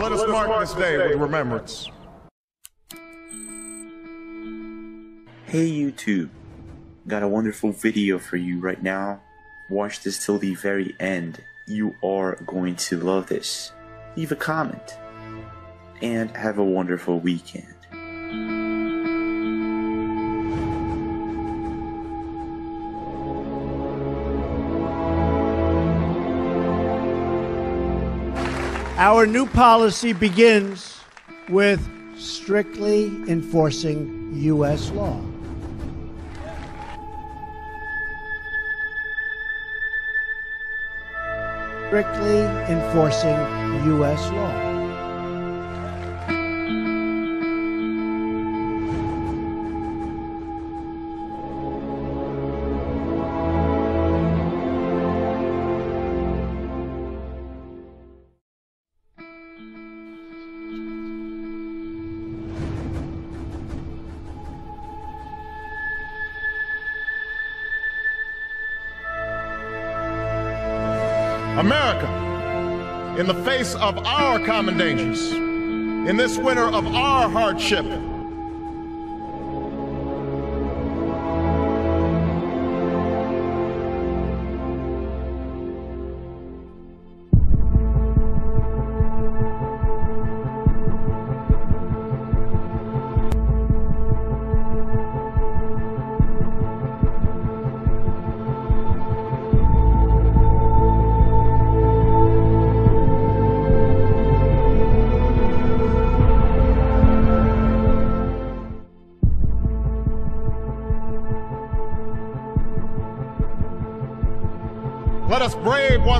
Let us mark this day with remembrance. Hey YouTube, got a wonderful video for you right now. Watch this till the very end. You are going to love this. Leave a comment. And have a wonderful weekend. Our new policy begins with strictly enforcing U.S. law. Strictly enforcing U.S. law. America, in the face of our common dangers, in this winter of our hardship,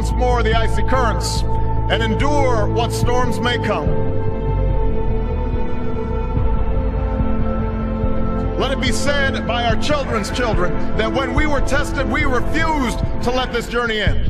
once more the icy currents and endure what storms may come. Let it be said by our children's children that when we were tested, we refused to let this journey end.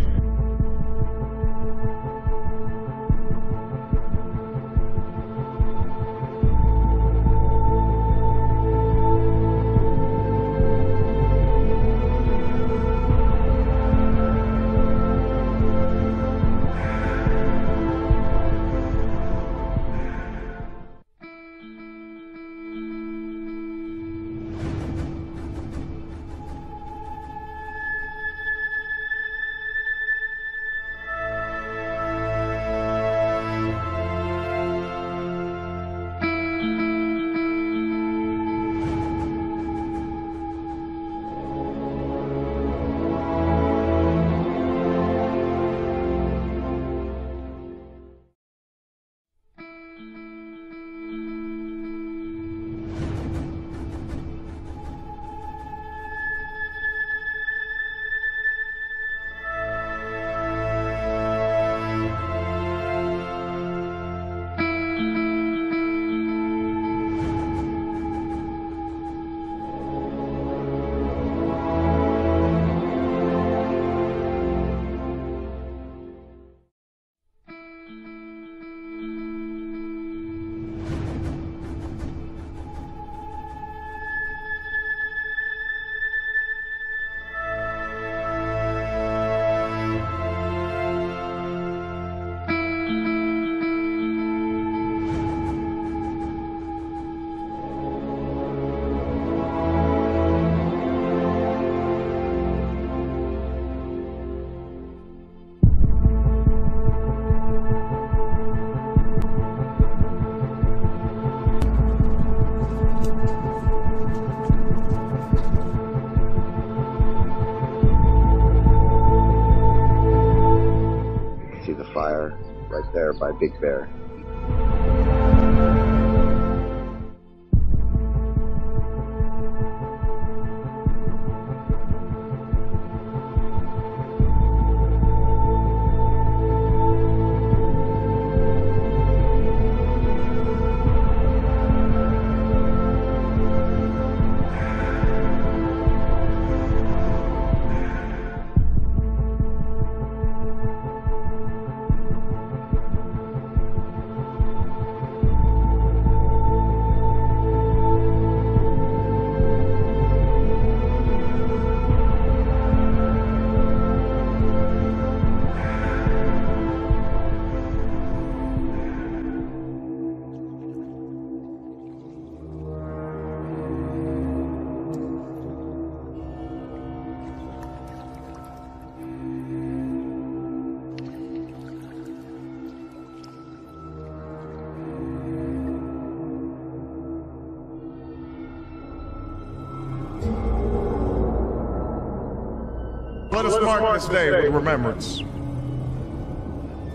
Mark this day with remembrance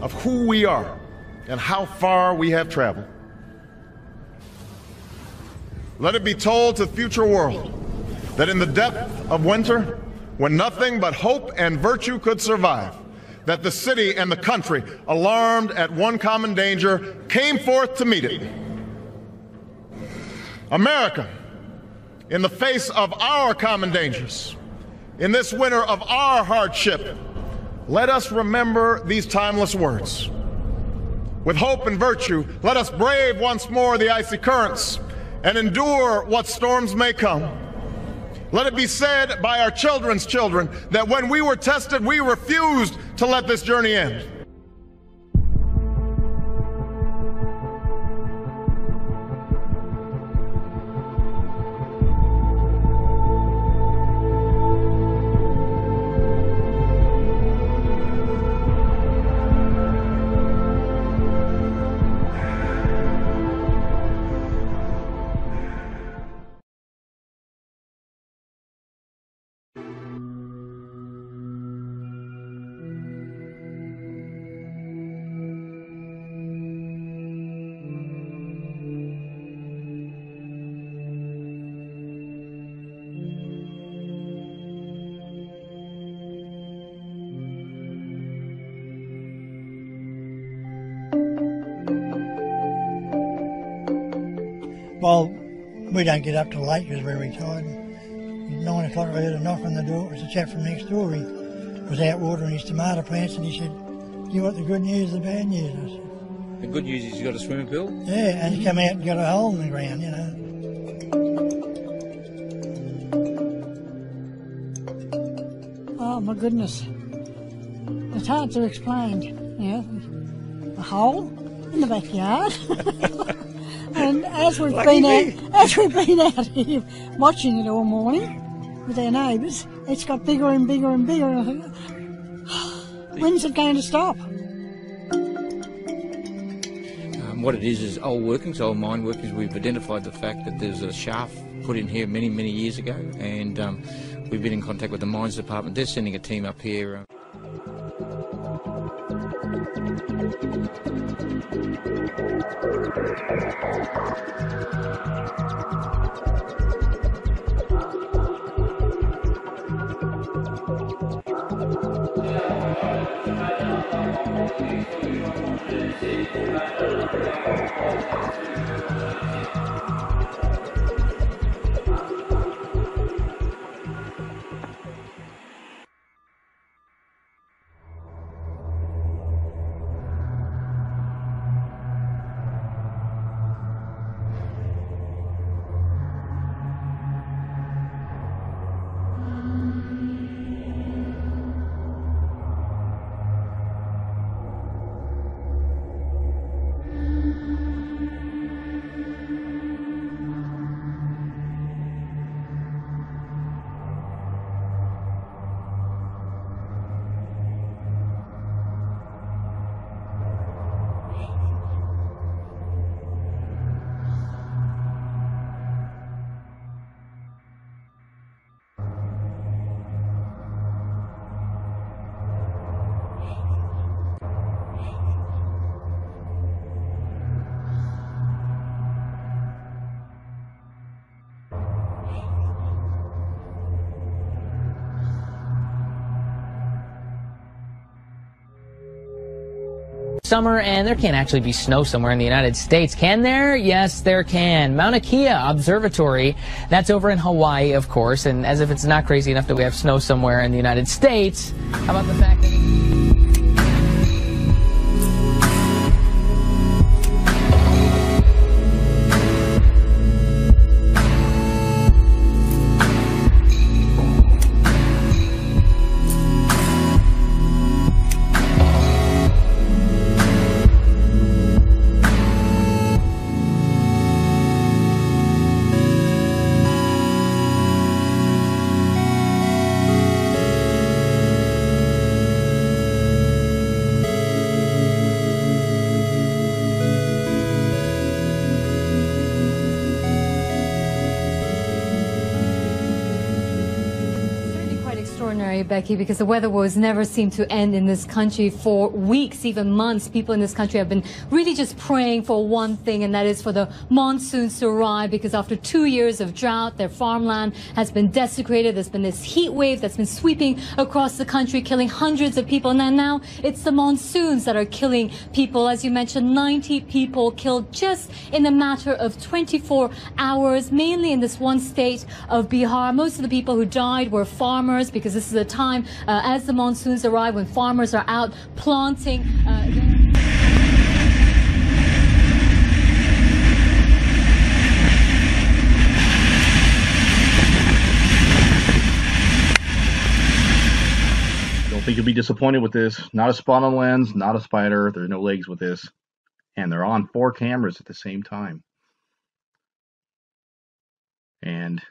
of who we are and how far we have traveled. Let it be told to the future world that in the depth of winter, when nothing but hope and virtue could survive, that the city and the country, alarmed at one common danger, came forth to meet it. America, in the face of our common dangers, in this winter of our hardship, let us remember these timeless words. With hope and virtue, let us brave once more the icy currents and endure what storms may come. Let it be said by our children's children that when we were tested, we refused to let this journey end. We don't get up till late because we're retired. Nine o'clock, I heard a knock on the door. It was a chap from next door. He was out watering his tomato plants, and he said, "You want the good news, or the bad news?" I said, The good news is he's got a swimming pool. "Yeah," and he come out and got a hole in the ground, you know. Oh my goodness. It's hard to explain. You know, a hole in the backyard. and as we've been out, as we've been out here watching it all morning with our neighbours, it's got bigger and bigger and bigger. When's it going to stop? Um, what it is is old workings, old mine workings. We've identified the fact that there's a shaft put in here many, many years ago, and um, we've been in contact with the mines department. They're sending a team up here. Summer and there can't actually be snow somewhere in the United States. Can there? Yes, there can. Mauna Kea Observatory, that's over in Hawaii, of course, and as if it's not crazy enough that we have snow somewhere in the United States, how about the fact that... Becky, because the weather wars never seem to end in this country for weeks, even months. People in this country have been really just praying for one thing, and that is for the monsoons to arrive, because after two years of drought, their farmland has been desecrated. There's been this heat wave that's been sweeping across the country, killing hundreds of people. And now it's the monsoons that are killing people. As you mentioned, 90 people killed just in a matter of 24 hours, mainly in this one state of Bihar. Most of the people who died were farmers because this is a time uh, as the monsoons arrive when farmers are out planting. Uh, Don't think you'll be disappointed with this. Not a spot on lens, not a spider. There's no legs with this. And they're on four cameras at the same time. And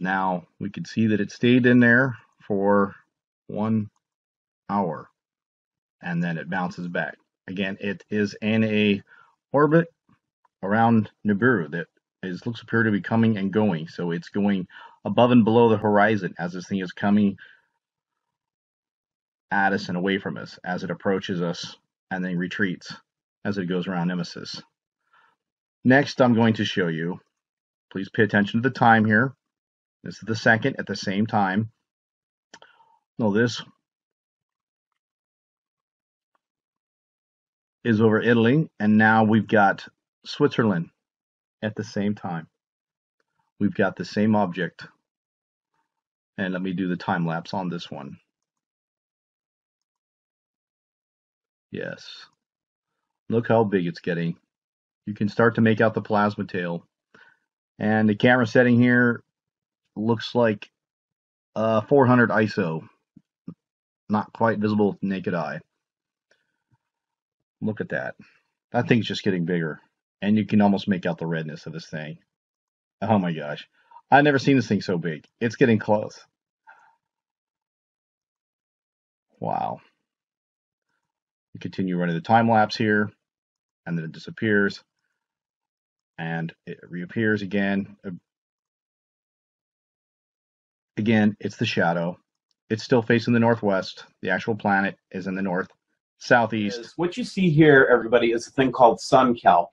now we can see that it stayed in there for one hour and then it bounces back. Again, it is in a orbit around Nibiru that is looks appear to be coming and going. So it's going above and below the horizon as this thing is coming at us and away from us as it approaches us and then retreats as it goes around Nemesis. Next, I'm going to show you, please pay attention to the time here. This is the second at the same time. No, this is over Italy, and now we've got Switzerland at the same time. We've got the same object. And let me do the time lapse on this one. Yes. Look how big it's getting. You can start to make out the plasma tail. And the camera setting here looks like uh, 400 ISO. Not quite visible with naked eye. Look at that. That thing's just getting bigger. And you can almost make out the redness of this thing. Oh my gosh. I've never seen this thing so big. It's getting close. Wow. We continue running the time lapse here, and then it disappears, and it reappears again. Again, it's the shadow. It's still facing the northwest. The actual planet is in the north southeast. What you see here, everybody, is a thing called SunCalc.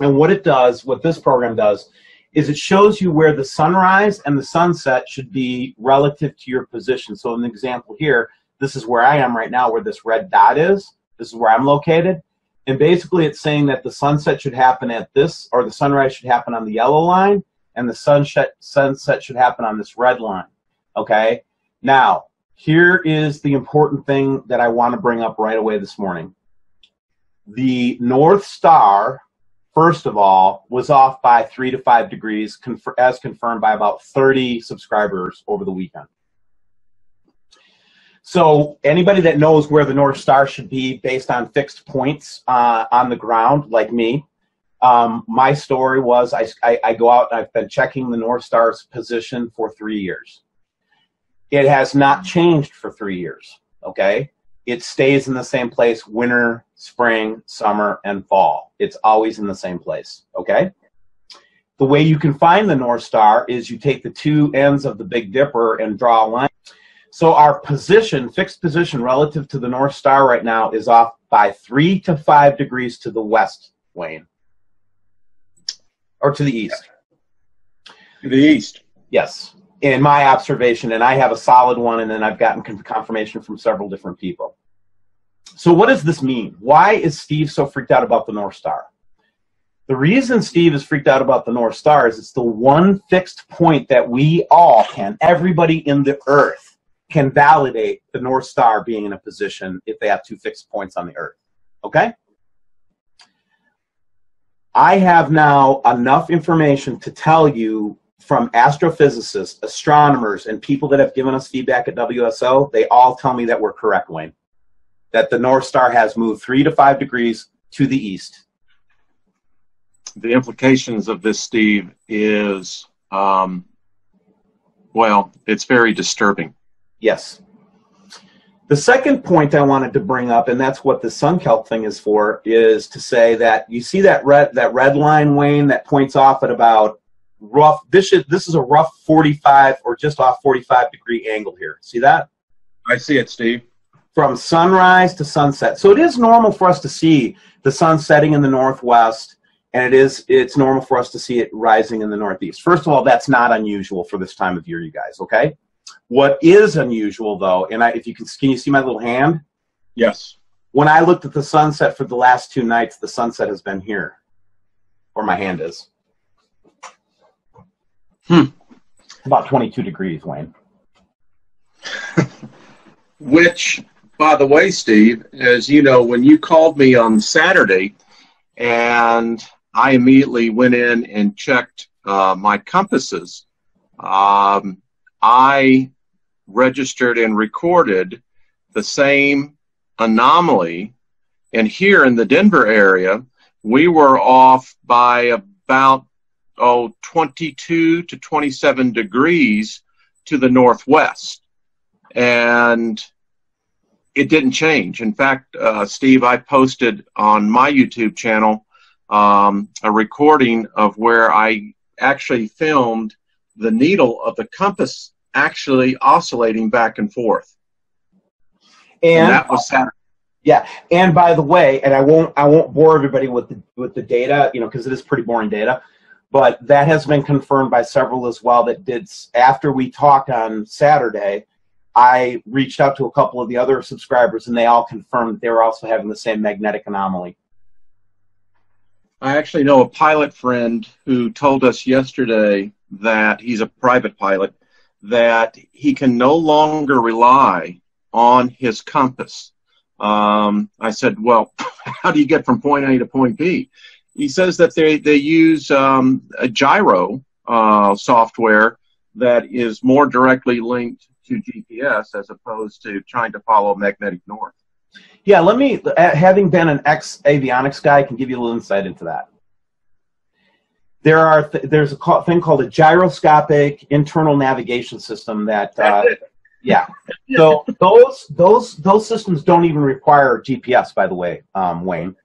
And what it does, what this program does, is it shows you where the sunrise and the sunset should be relative to your position. So, an example here, this is where I am right now, where this red dot is. This is where I'm located. And basically, it's saying that the sunset should happen at this, or the sunrise should happen on the yellow line, and the sunset sunset should happen on this red line. Okay. Now, here is the important thing that I want to bring up right away this morning. The North Star, first of all, was off by three to five degrees, as confirmed by about 30 subscribers over the weekend. So anybody that knows where the North Star should be based on fixed points uh, on the ground, like me, um, my story was I, I, I, go out and I've been checking the North Star's position for three years. It has not changed for three years, okay? It stays in the same place winter, spring, summer, and fall. It's always in the same place, okay? The way you can find the North Star is you take the two ends of the Big Dipper and draw a line so our position, fixed position relative to the North Star right now is off by three to five degrees to the west, Wayne. Or to the east. To the east. Yes. In my observation, and I have a solid one, and then I've gotten confirmation from several different people. So what does this mean? Why is Steve so freaked out about the North Star? The reason Steve is freaked out about the North Star is it's the one fixed point that we all can, everybody in the earth, can validate the North Star being in a position if they have two fixed points on the Earth. Okay? I have now enough information to tell you from astrophysicists, astronomers, and people that have given us feedback at WSO, they all tell me that we're correct, Wayne. That the North Star has moved three to five degrees to the east. The implications of this, Steve, is um, well, it's very disturbing. Yes. The second point I wanted to bring up, and that's what the SunCalc thing is for, is to say that you see that red that red line, Wayne, that points off at about rough. This is this is a rough 45 or just off 45 degree angle here. See that? I see it, Steve. From sunrise to sunset. So it is normal for us to see the sun setting in the northwest, and it is it's normal for us to see it rising in the northeast. First of all, that's not unusual for this time of year, you guys. Okay. What is unusual though, and I, if you can, can you see my little hand? Yes. When I looked at the sunset for the last two nights, the sunset has been here, where my hand is. Hmm. About 22 degrees, Wayne. Which, by the way, Steve, as you know, when you called me on Saturday, and I immediately went in and checked uh, my compasses, um, I registered and recorded the same anomaly. And here in the Denver area, we were off by about oh 22 to 27 degrees to the northwest and it didn't change in fact uh, steve i posted on my youtube channel um, a recording of where i actually filmed the needle of the compass actually oscillating back and forth And, and that was saturday yeah, and by the way, and I won't I won't bore everybody with the with the data, you know, because it is pretty boring data, but that has been confirmed by several as well. That did after we talked on Saturday, I reached out to a couple of the other subscribers, and they all confirmed that they were also having the same magnetic anomaly. I actually know a pilot friend who told us yesterday that he's a private pilot that he can no longer rely on his compass. Um, I said, "Well, how do you get from point A to point B?" He says that they they use um, a gyro uh, software that is more directly linked to GPS as opposed to trying to follow magnetic north. Yeah, let me, uh, having been an ex avionics guy, I can give you a little insight into that. There are th- there's a ca- thing called a gyroscopic internal navigation system that uh, yeah. So those those those systems don't even require GPS, by the way, um, Wayne.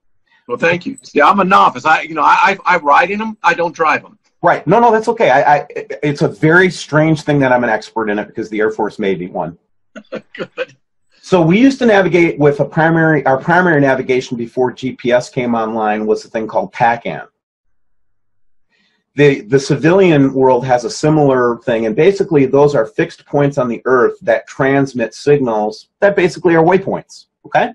Well, thank you. See, I'm a novice. I you know I I, I ride in them. I don't drive them. Right. No, no, that's okay. I, I it's a very strange thing that I'm an expert in it because the Air Force made me one. Good. So we used to navigate with a primary. Our primary navigation before GPS came online was a thing called TACAN. The the civilian world has a similar thing, and basically those are fixed points on the Earth that transmit signals that basically are waypoints. Okay,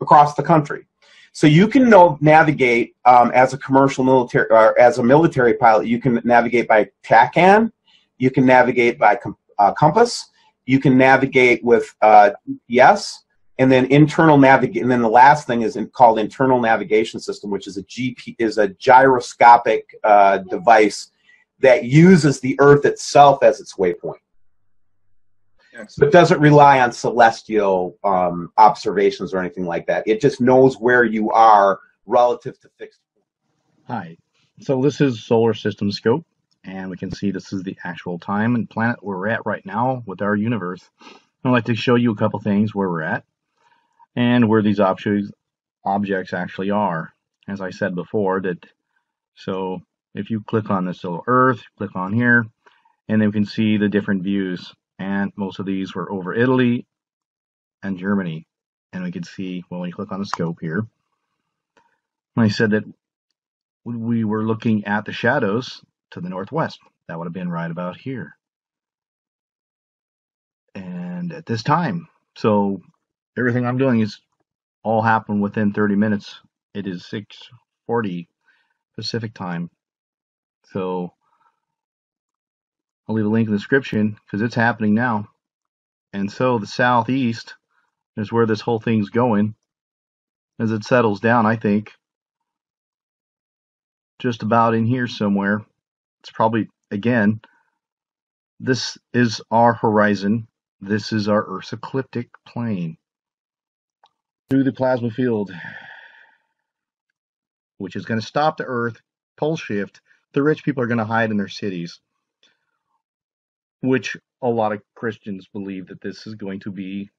across the country. So you can know, navigate um, as a commercial military or as a military pilot. You can navigate by TACAN. You can navigate by com- uh, compass. You can navigate with uh, yes, and then internal navigate. And then the last thing is in, called internal navigation system, which is a GP is a gyroscopic uh, device that uses the Earth itself as its waypoint but doesn't rely on celestial um, observations or anything like that. It just knows where you are relative to fixed. Hi. So this is Solar System Scope, and we can see this is the actual time and planet we're at right now with our universe. I'd like to show you a couple things where we're at and where these objects objects actually are. As I said before, that so if you click on this little Earth, click on here, and then we can see the different views and most of these were over Italy and Germany. And we can see when we click on the scope here, I said that we were looking at the shadows to the northwest, that would have been right about here. And at this time, so everything I'm doing is all happened within 30 minutes. It is 6:40 Pacific time. So I'll leave a link in the description because it's happening now. And so the southeast is where this whole thing's going as it settles down, I think. Just about in here somewhere. It's probably, again, this is our horizon. This is our Earth's ecliptic plane. Through the plasma field, which is going to stop the Earth, pole shift. The rich people are going to hide in their cities which a lot of Christians believe that this is going to be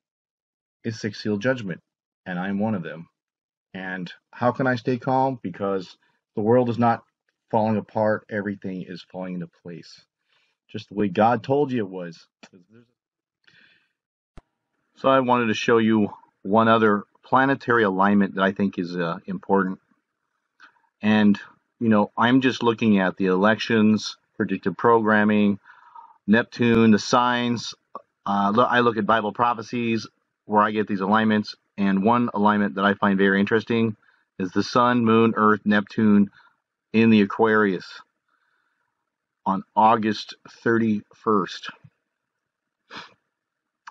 a six seal judgment, and I'm one of them. And how can I stay calm? Because the world is not falling apart. Everything is falling into place. Just the way God told you it was. So I wanted to show you one other planetary alignment that I think is uh, important. And, you know, I'm just looking at the elections, predictive programming, Neptune, the signs. Uh, I look at Bible prophecies where I get these alignments. And one alignment that I find very interesting is the Sun, Moon, Earth, Neptune in the Aquarius on August 31st.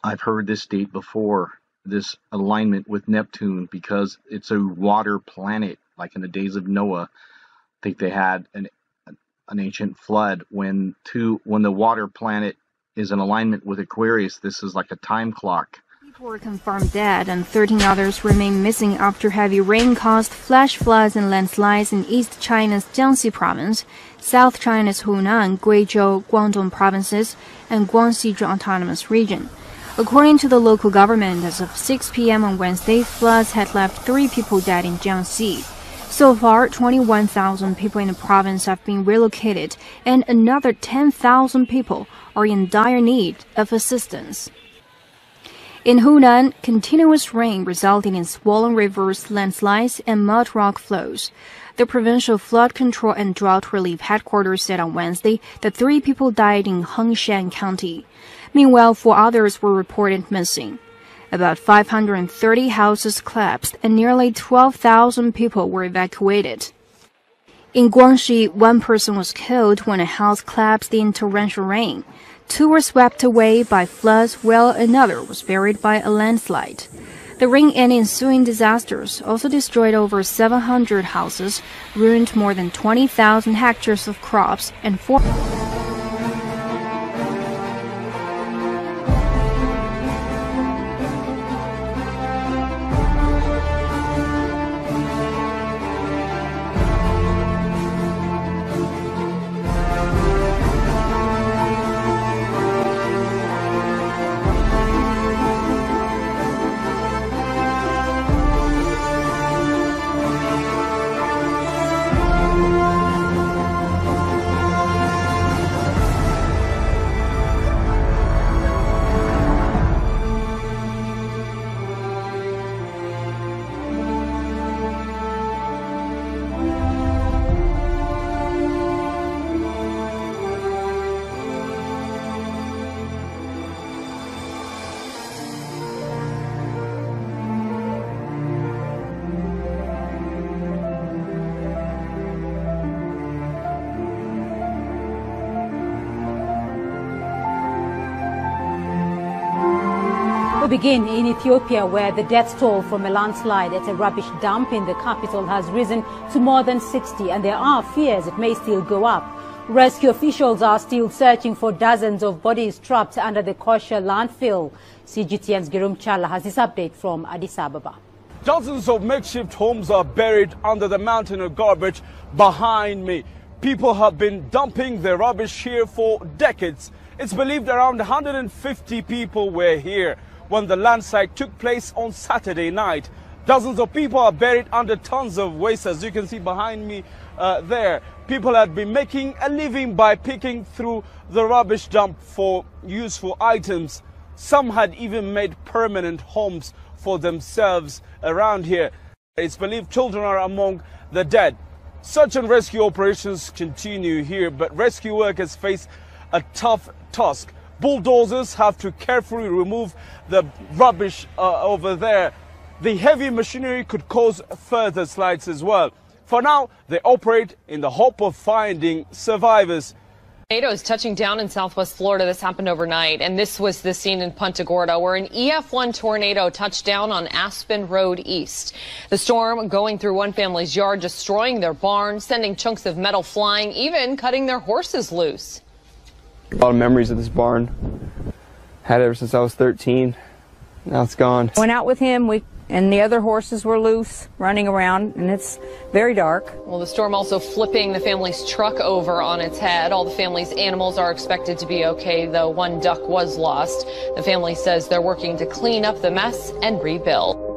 I've heard this date before, this alignment with Neptune, because it's a water planet, like in the days of Noah. I think they had an an ancient flood when two when the water planet is in alignment with Aquarius. This is like a time clock. People were confirmed dead and 13 others remain missing after heavy rain caused flash floods and landslides in East China's Jiangxi province, South China's Hunan, Guizhou, Guangdong provinces, and Guangxi Autonomous Region. According to the local government, as of 6 p.m. on Wednesday, floods had left three people dead in Jiangxi. So far, 21,000 people in the province have been relocated, and another 10,000 people are in dire need of assistance. In Hunan, continuous rain resulted in swollen rivers, landslides, and mud rock flows. The provincial flood control and drought relief headquarters said on Wednesday that three people died in Hengshan County. Meanwhile, four others were reported missing. About 530 houses collapsed and nearly 12,000 people were evacuated. In Guangxi, one person was killed when a house collapsed in torrential rain. Two were swept away by floods while another was buried by a landslide. The rain and ensuing disasters also destroyed over 700 houses, ruined more than 20,000 hectares of crops, and four. Begin in Ethiopia, where the death toll from a landslide at a rubbish dump in the capital has risen to more than 60, and there are fears it may still go up. Rescue officials are still searching for dozens of bodies trapped under the Koshe landfill. CGTN's Girum Chala has this update from Addis Ababa. Dozens of makeshift homes are buried under the mountain of garbage behind me. People have been dumping their rubbish here for decades. It's believed around 150 people were here when the landslide took place on Saturday night. Dozens of people are buried under tons of waste, as you can see behind me uh, there. People had been making a living by picking through the rubbish dump for useful items. Some had even made permanent homes for themselves around here. It's believed children are among the dead. Search and rescue operations continue here, but rescue workers face a tough task bulldozers have to carefully remove the rubbish uh, over there. The heavy machinery could cause further slides as well. For now, they operate in the hope of finding survivors. Tornado is touching down in southwest Florida. This happened overnight, and this was the scene in Punta Gorda where an EF1 tornado touched down on Aspen Road East. The storm going through one family's yard, destroying their barn, sending chunks of metal flying, even cutting their horses loose. A lot of memories of this barn. Had it ever since I was 13. Now it's gone. Went out with him. We and the other horses were loose, running around, and it's very dark. Well, the storm also flipping the family's truck over on its head. All the family's animals are expected to be okay, though one duck was lost. The family says they're working to clean up the mess and rebuild.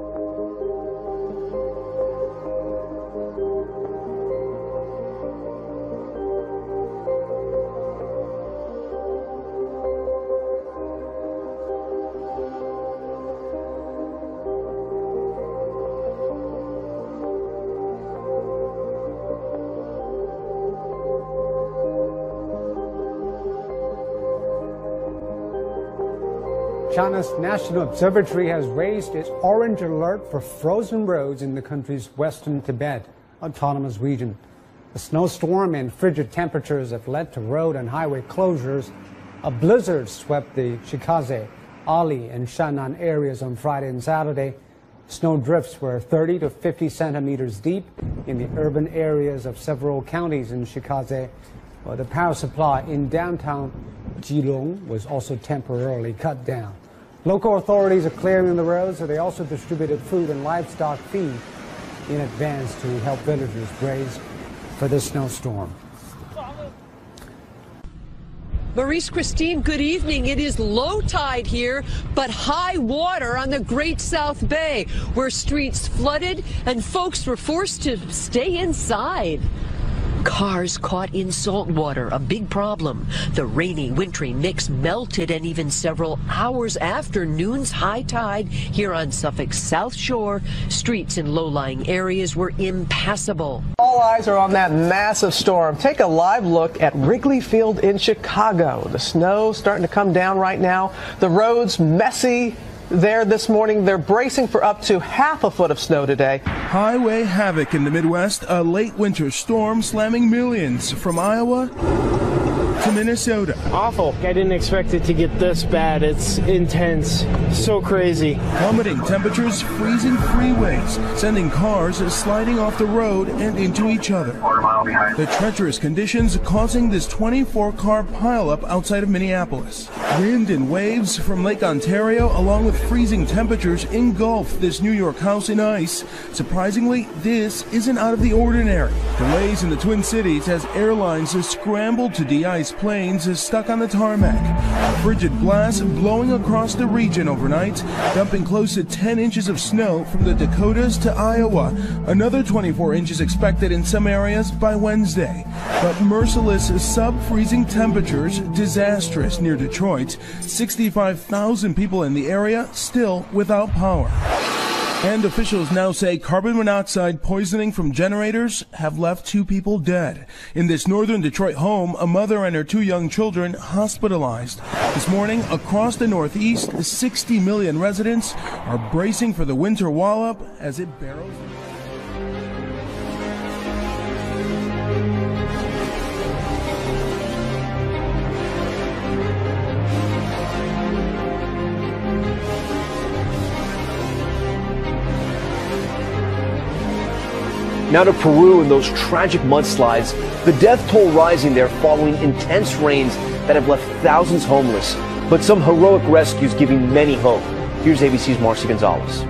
China's National Observatory has raised its orange alert for frozen roads in the country's western Tibet autonomous region. A snowstorm and frigid temperatures have led to road and highway closures. A blizzard swept the Chikaze, Ali, and Shannan areas on Friday and Saturday. Snow drifts were 30 to 50 centimeters deep in the urban areas of several counties in Chikaze. Well, the power supply in downtown Keelung was also temporarily cut down. Local authorities are clearing the roads, so they also distributed food and livestock feed in advance to help villagers brace for the snowstorm. Maurice Christine, good evening. It is low tide here, but high water on the Great South Bay, where streets flooded and folks were forced to stay inside. Cars caught in salt water, a big problem. The rainy, wintry mix melted, and even several hours after noon's high tide here on Suffolk's South Shore, streets in low lying areas were impassable. All eyes are on that massive storm. Take a live look at Wrigley Field in Chicago. The snow starting to come down right now. The roads messy there this morning. They're bracing for up to half a foot of snow today. Highway havoc in the Midwest, a late winter storm slamming millions from Iowa to Minnesota. Awful. I didn't expect it to get this bad. It's intense. So crazy. Plummeting temperatures, freezing freeways, sending cars sliding off the road and into each other. The treacherous conditions causing this 24 car pileup outside of Minneapolis. Wind and waves from Lake Ontario, along with freezing temperatures, engulf this New York house in ice. Surprisingly, this isn't out of the ordinary. Delays in the Twin Cities as airlines scramble to de ice planes is stuck on the tarmac. A frigid blast blowing across the region overnight, dumping close to 10 inches of snow from the Dakotas to Iowa. Another 24 inches expected in some areas by Wednesday. But merciless sub-freezing temperatures disastrous near Detroit. 65,000 people in the area still without power. And officials now say carbon monoxide poisoning from generators have left two people dead. In this northern Detroit home, a mother and her two young children hospitalized. This morning, across the Northeast, 60 million residents are bracing for the winter wallop as it barrels. Now to Peru and those tragic mudslides, the death toll rising there following intense rains that have left thousands homeless, but some heroic rescues giving many hope. Here's ABC's Marcy Gonzalez.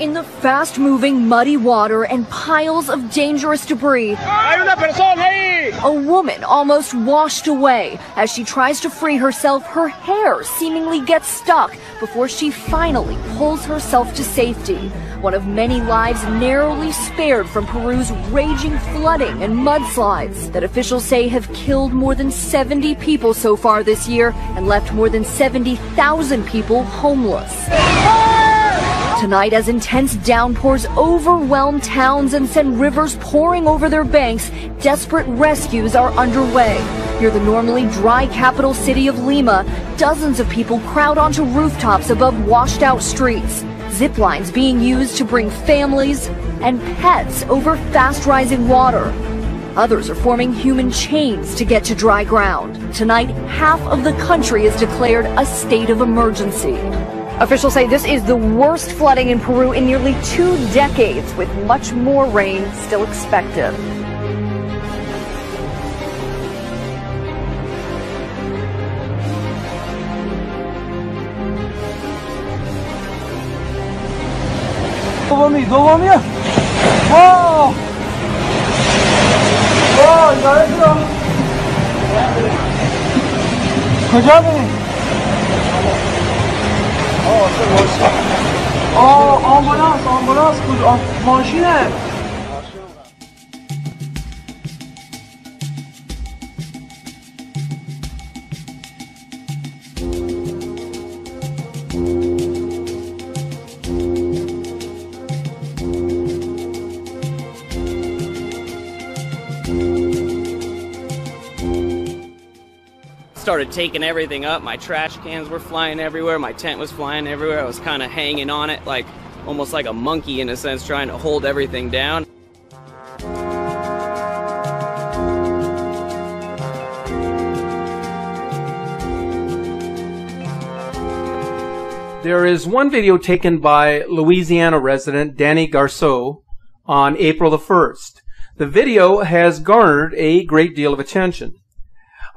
In the fast moving, muddy water and piles of dangerous debris, a woman almost washed away. As she tries to free herself, her hair seemingly gets stuck before she finally pulls herself to safety. One of many lives narrowly spared from Peru's raging flooding and mudslides that officials say have killed more than 70 people so far this year and left more than 70,000 people homeless. Tonight, as intense downpours overwhelm towns and send rivers pouring over their banks, desperate rescues are underway. Near the normally dry capital city of Lima, dozens of people crowd onto rooftops above washed out streets. Zip lines being used to bring families and pets over fast rising water. Others are forming human chains to get to dry ground. Tonight, half of the country is declared a state of emergency. Officials say this is the worst flooding in Peru in nearly two decades, with much more rain still expected. دومی دومی. ها ها کجا بریم آه آمبولانس آمبولانس کجا؟ ماشینه. Started taking everything up. My trash cans were flying everywhere. My tent was flying everywhere. I was kind of hanging on it, like almost like a monkey in a sense, trying to hold everything down. There is one video taken by Louisiana resident Danny Garceau on April the 1st. The video has garnered a great deal of attention.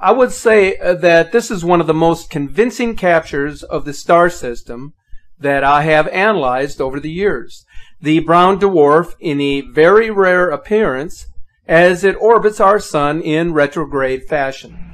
I would say uh, that this is one of the most convincing captures of the star system that I have analyzed over the years. The brown dwarf in a very rare appearance as it orbits our sun in retrograde fashion.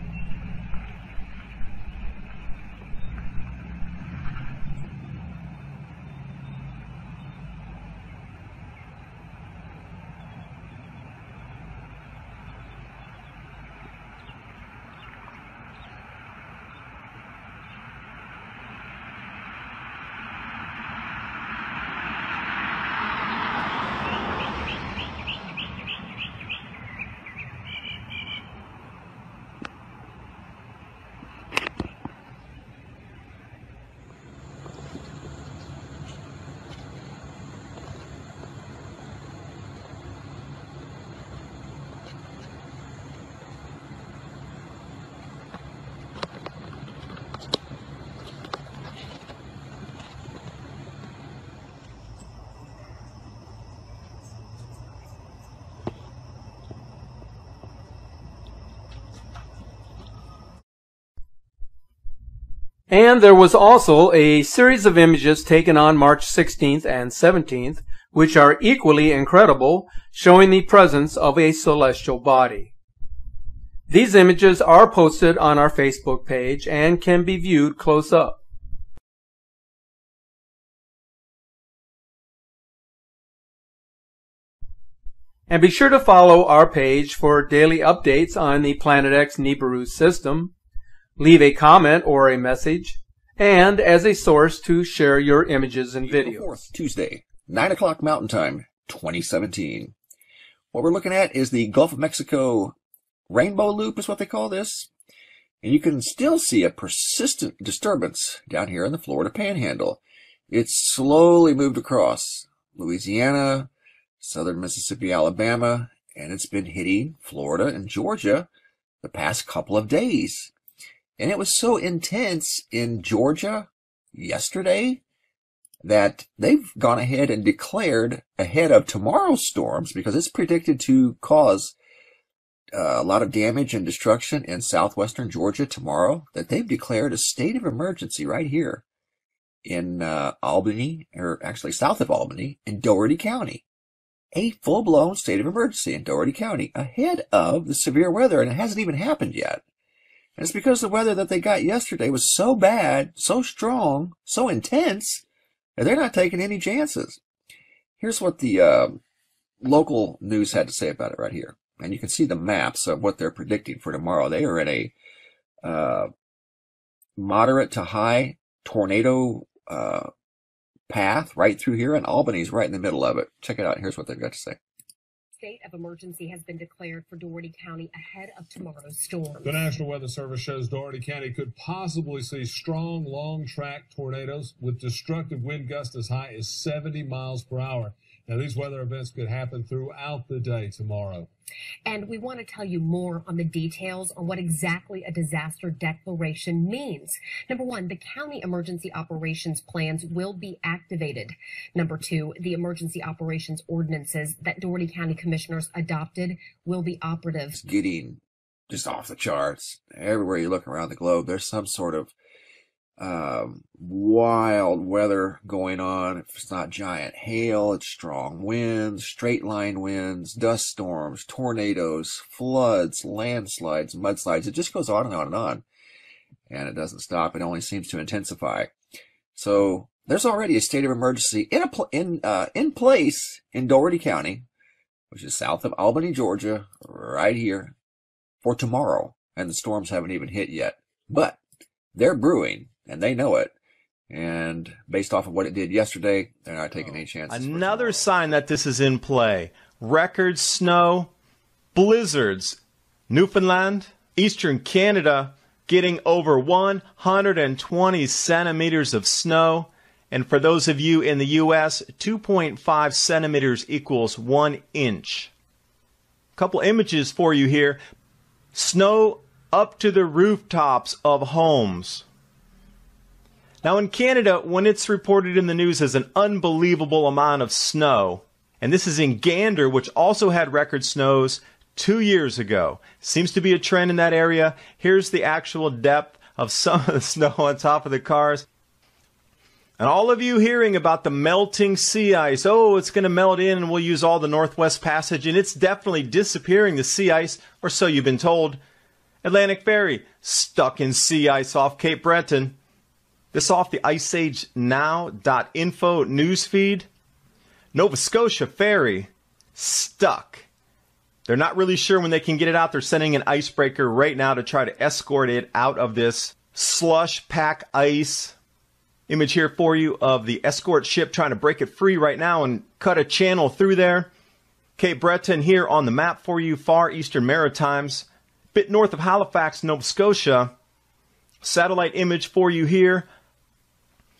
And there was also a series of images taken on March 16th and 17th, which are equally incredible, showing the presence of a celestial body. These images are posted on our Facebook page and can be viewed close up. And be sure to follow our page for daily updates on the Planet X Nibiru system, leave a comment or a message, and as a source to share your images and videos. 4th, Tuesday, 9 o'clock Mountain Time, 2017. What we're looking at is the Gulf of Mexico rainbow loop is what they call this. And you can still see a persistent disturbance down here in the Florida Panhandle. It's slowly moved across Louisiana, southern Mississippi, Alabama, and it's been hitting Florida and Georgia the past couple of days. And it was so intense in Georgia yesterday that they've gone ahead and declared ahead of tomorrow's storms because it's predicted to cause uh, a lot of damage and destruction in southwestern Georgia tomorrow that they've declared a state of emergency right here in uh, Albany, or actually south of Albany, in Dougherty County. A full-blown state of emergency in Dougherty County ahead of the severe weather, and it hasn't even happened yet. And it's because the weather that they got yesterday was so bad, so strong, so intense, that they're not taking any chances. Here's what the uh, local news had to say about it right here. And you can see the maps of what they're predicting for tomorrow. They are in a uh, moderate to high tornado uh, path right through here, and Albany's right in the middle of it. Check it out. Here's what they've got to say state of emergency has been declared for Dougherty County ahead of tomorrow's storm. The National Weather Service shows Dougherty County could possibly see strong, long track tornadoes with destructive wind gusts as high as 70 miles per hour. Now, these weather events could happen throughout the day tomorrow. And we want to tell you more on the details on what exactly a disaster declaration means. Number one, the county emergency operations plans will be activated. Number two, the emergency operations ordinances that Dougherty County commissioners adopted will be operative. It's getting just off the charts. Everywhere you look around the globe, there's some sort of um, wild weather going on. If it's not giant hail, it's strong winds, straight line winds, dust storms, tornadoes, floods, landslides, mudslides. It just goes on and on and on. And it doesn't stop. It only seems to intensify. So there's already a state of emergency in a pl- in uh, in place in Dougherty County, which is south of Albany, Georgia, right here for tomorrow. And the storms haven't even hit yet, but they're brewing and they know it. And based off of what it did yesterday, they're not taking oh. any chances. Another sign that this is in play. Record snow, blizzards, Newfoundland, eastern Canada, getting over 120 centimeters of snow. And for those of you in the U.S., 2.5 centimeters equals one inch. A couple images for you here. Snow up to the rooftops of homes. Now, in Canada, when it's reported in the news as an unbelievable amount of snow, and this is in Gander, which also had record snows two years ago. Seems to be a trend in that area. Here's the actual depth of some of the snow on top of the cars. And all of you hearing about the melting sea ice, oh, it's going to melt in and we'll use all the Northwest Passage, and it's definitely disappearing, the sea ice, or so you've been told. Atlantic Ferry, stuck in sea ice off Cape Breton. This off the IceAgeNow.info newsfeed. Nova Scotia Ferry, stuck. They're not really sure when they can get it out. They're sending an icebreaker right now to try to escort it out of this slush pack ice image here for you of the escort ship trying to break it free right now and cut a channel through there. Cape Breton here on the map for you, far eastern Maritimes, bit north of Halifax, Nova Scotia. Satellite image for you here.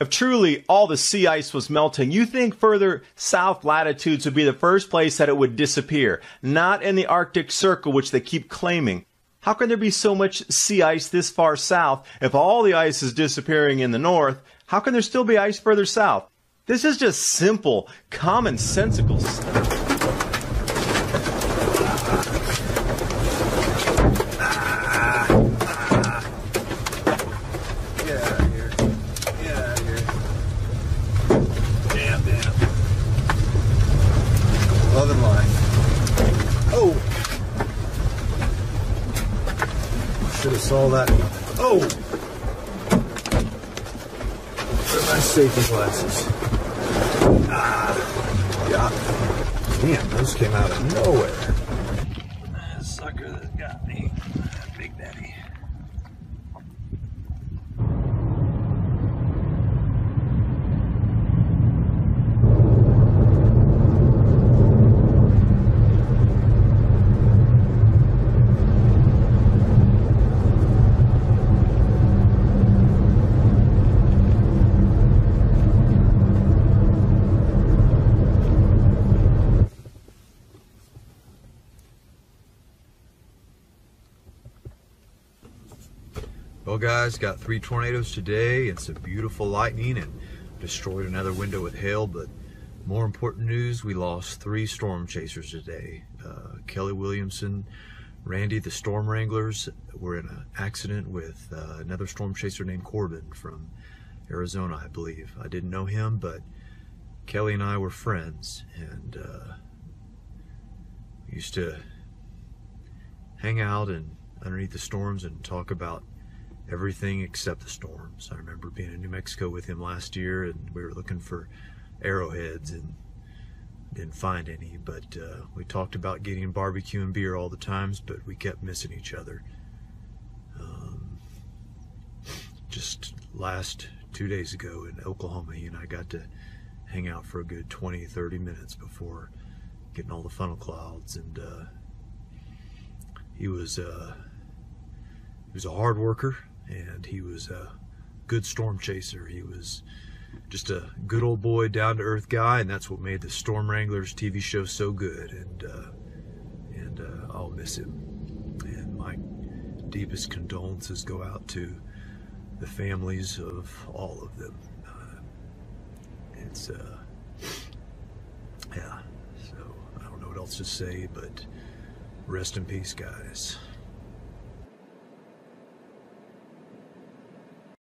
If truly all the sea ice was melting, you think further south latitudes would be the first place that it would disappear, not in the Arctic Circle, which they keep claiming. How can there be so much sea ice this far south if all the ice is disappearing in the north? How can there still be ice further south? This is just simple, commonsensical stuff. Saw that. Oh! Where are my safety glasses? Ah, yeah. Damn, those came out of nowhere. Sucker that got me. Big Daddy. Well, guys, got three tornadoes today and some beautiful lightning and destroyed another window with hail. But more important news, we lost three storm chasers today. Uh, Kelly Williamson, Randy, the Storm Wranglers were in an accident with uh, another storm chaser named Corbin from Arizona, I believe. I didn't know him, but Kelly and I were friends and uh, used to hang out and underneath the storms and talk about everything except the storms. I remember being in New Mexico with him last year and we were looking for arrowheads and didn't find any, but uh, we talked about getting barbecue and beer all the times, but we kept missing each other. Um, just last two days ago in Oklahoma, he and I got to hang out for a good 20, 30 minutes before getting all the funnel clouds and uh, he was uh, he was a hard worker and he was a good storm chaser. He was just a good old boy, down to earth guy, and that's what made the Storm Wranglers TV show so good. And uh, and uh, I'll miss him. And my deepest condolences go out to the families of all of them. Uh, it's uh, yeah. So I don't know what else to say, but rest in peace, guys.